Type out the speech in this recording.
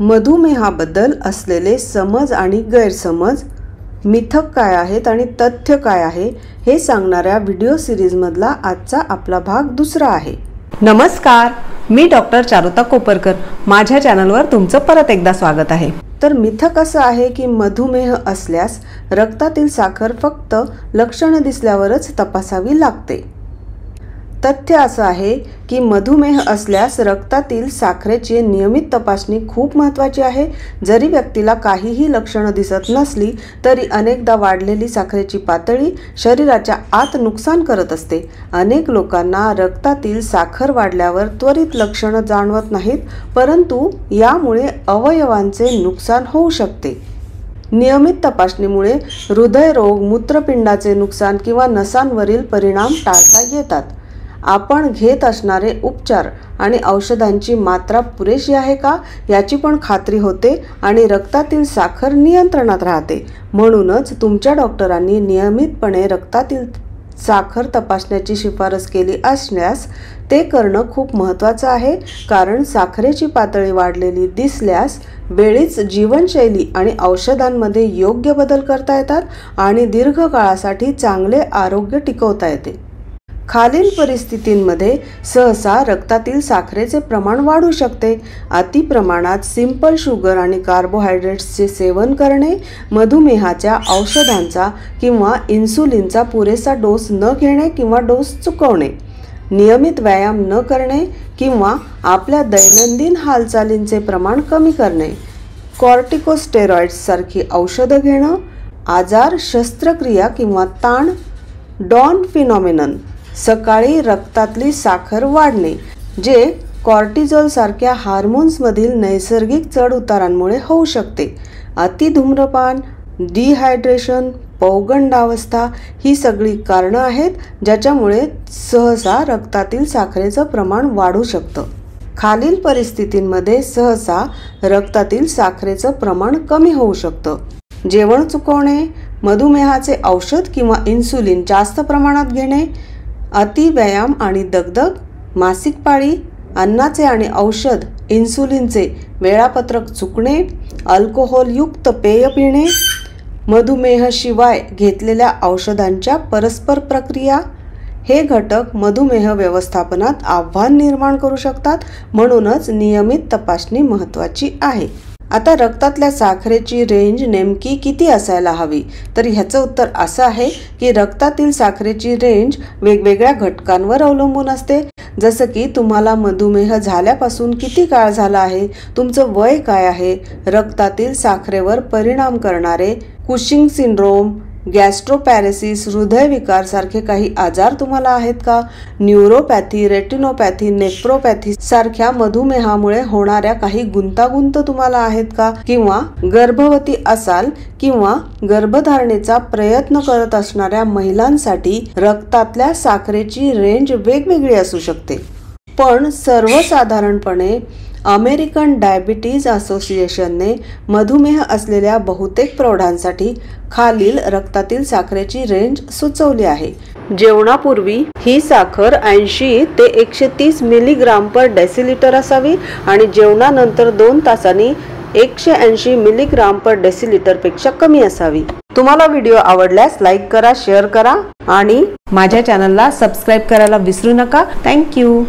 मधुमेहाबद्दल असलेले समज आणि गैरसमज मिथक काय आहेत आणि तथ्य काय आहे हे सांगणाऱ्या व्हिडिओ सिरीजमधला आजचा आपला भाग दुसरा आहे. नमस्कार मी डॉक्टर चारुता कोपरकर. माझ्या चॅनलवर तुमचं परत एकदा स्वागत आहे. तर मिथक असं आहे की मधुमेह असल्यास रक्तातील साखर फक्त लक्षणं दिसल्यावरच तपासावी लागते. तथ्य असं आहे की मधुमेह असल्यास रक्तातील साखरेची नियमित तपासणी खूप महत्त्वाची आहे. जरी व्यक्तीला काहीही लक्षणं दिसत नसली तरी अनेकदा वाढलेली साखरेची पातळी शरीराच्या आत नुकसान करत असते. अनेक लोकांना रक्तातील साखर वाढल्यावर त्वरित लक्षणं जाणवत नाहीत परंतु यामुळे अवयवांचे नुकसान होऊ शकते. नियमित तपासणीमुळे हृदयरोग मूत्रपिंडाचे नुकसान किंवा नसांवरील परिणाम टाळता येतात. आपण घेत असणारे उपचार आणि औषधांची मात्रा पुरेशी आहे का याची पण खात्री होते आणि रक्तातील साखर नियंत्रणात राहते. म्हणूनच तुमच्या डॉक्टरांनी नियमितपणे रक्तातील साखर तपासण्याची शिफारस केली असल्यास ते करणं खूप महत्त्वाचं आहे. कारण साखरेची पातळी वाढलेली दिसल्यास वेळीच जीवनशैली आणि औषधांमध्ये योग्य बदल करता येतात आणि दीर्घकाळासाठी चांगले आरोग्य टिकवता येते. खालील परिस्थितींमध्ये सहसा रक्तातील साखरेचे प्रमाण वाढू शकते. अति प्रमाणात सिंपल शुगर आणि कार्बोहायड्रेट्सचे सेवन करणे मधुमेहाच्या औषधांचा किंवा इन्सुलिनचा पुरेसा डोस न घेणे किंवा डोस चुकवणे नियमित व्यायाम न करणे किंवा आपल्या दैनंदिन हालचालींचे प्रमाण कमी करणे कॉर्टिकोस्टेरॉइड्ससारखी औषधं घेणं आजार शस्त्रक्रिया किंवा ताण डॉन फिनॉमिनन सकाळी रक्तातली साखर वाढणे जे कॉर्टिझॉलसारख्या हार्मोन्समधील नैसर्गिक चढउतारांमुळे होऊ शकते. अति धूम्रपान डिहायड्रेशन पौगंडावस्था ही सगळी कारणं आहेत ज्याच्यामुळे सहसा रक्तातील साखरेचं प्रमाण वाढू शकतं. खालील परिस्थितींमध्ये सहसा रक्तातील साखरेचं प्रमाण कमी होऊ शकतं. जेवण चुकवणे मधुमेहाचे औषध किंवा इन्सुलिन जास्त प्रमाणात घेणे अति व्यायाम आणि दगदग मासिक पाळी अन्नाचे आणि औषध इन्सुलिनचे वेळापत्रक चुकणे अल्कोहोलयुक्त पेय पिणे मधुमेहशिवाय घेतलेल्या औषधांच्या परस्पर प्रक्रिया हे घटक मधुमेह व्यवस्थापनात आव्हान निर्माण करू शकतात म्हणूनच नियमित तपासणी महत्त्वाची आहे. आता रक्तातल्या साखरेची रेंज नेमकी किती असायला हवी? तर ह्याचं उत्तर असं आहे की रक्तातील साखरेची रेंज वेगवेगळ्या घटकांवर अवलंबून असते. जसं की तुम्हाला मधुमेह झाल्यापासून किती काळ झाला आहे? तुमचं वय काय आहे? रक्तातील साखरेवर परिणाम करणारे कुशिंग सिंड्रोम गॅस्ट्रोपॅरेसिस हृदयविकारसारखे काही आजार तुम्हाला आहेत का? न्यूरोपॅथी रेटिनोपॅथी नेफ्रोपॅथी सारख्या मधुमेहामुळे होणाऱ्या काही गुंतागुंत तुम्हाला आहेत का? किंवा गर्भवती असाल किंवा गर्भधारणेचा प्रयत्न करत असणाऱ्या महिलांसाठी रक्तातल्या साखरेची रेंज वेगवेगळी असू शकते. पण सर्वसाधारणपणे अमेरिकन डायबिटीज असोसिएशनने मधुमेह असलेल्या बहुतेक प्रौढांसाठी खालील रक्तातील साखरेची रेंज सुचवली आहे. जेवणापूर्वी ही साखर ऐंशी ते एकशे तीस मिलीग्राम पर डेसिलिटर असावी आणि जेवणानंतर दोन तासांनी एकशे ऐंशी मिलीग्राम पर डेसिलिटरपेक्षा कमी असावी. तुम्हाला व्हिडिओ आवडल्यास लाईक करा शेअर करा आणि माझ्या चॅनलला सबस्क्राईब करायला विसरू नका. थँक्यू